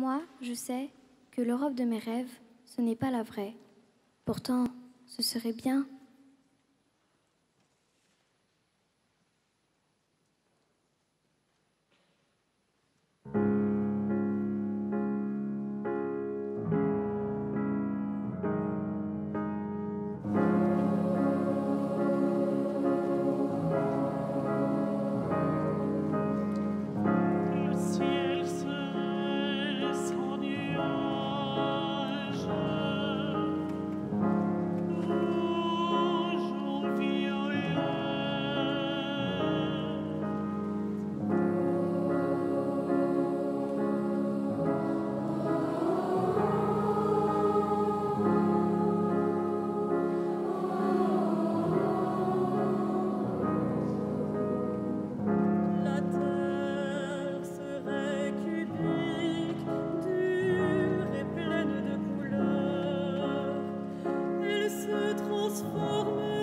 Moi, je sais que l'Europe de mes rêves, ce n'est pas la vraie. Pourtant, ce serait bien transforme.